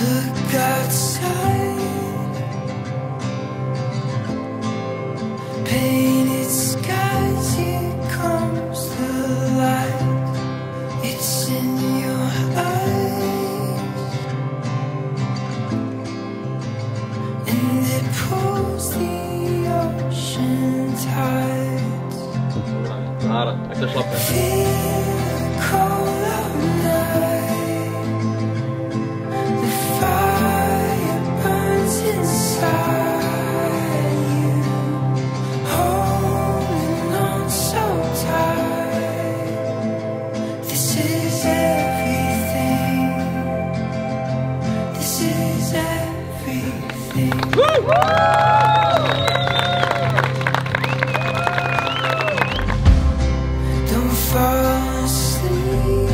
Look outside. Painted skies, here comes the light. It's in your eyes, and it pulls the ocean tides. Don't fall asleep.